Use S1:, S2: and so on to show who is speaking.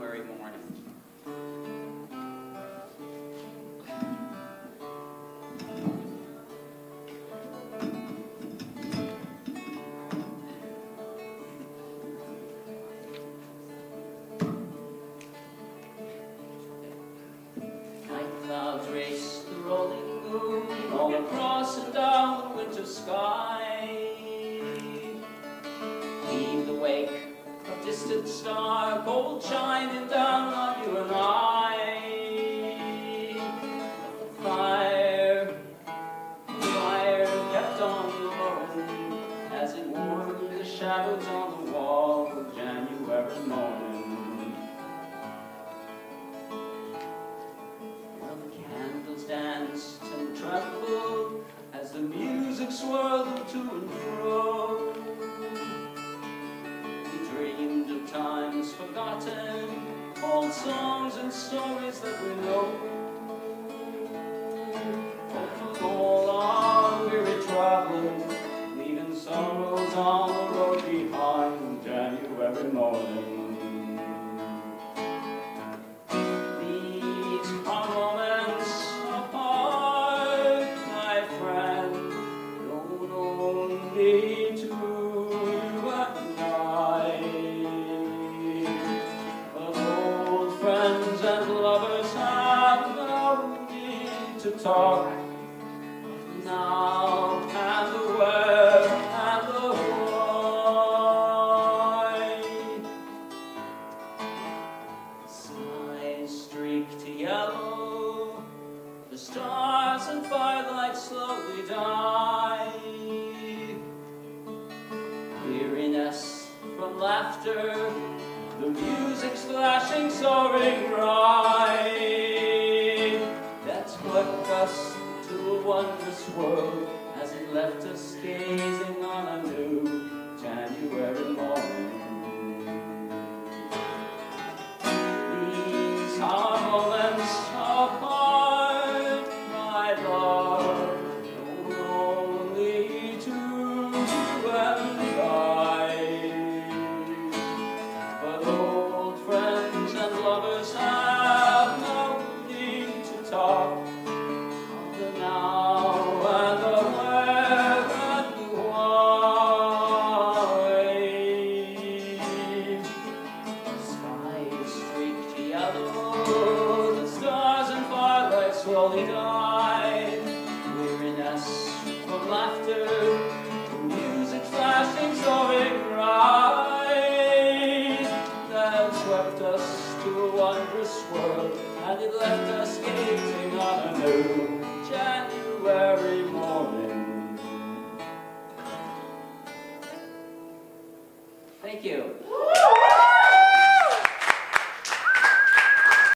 S1: January morning. Clouds race the rolling moon all across and down the winter sky. Star, gold shining down songs and stories that we know. All our weary leaving sorrows on the road behind January morning. To talk now and the where and the why. Skies streaked to yellow, the stars and firelight slowly die. Weariness from laughter, the music's flashing, soaring bright. Wondrous world as it left us gazing firelight slowly. Weariness from laughter, music flashing, soaring bright. That swept us to a wondrous world, and it left us gazing on a new January morning. Thank you.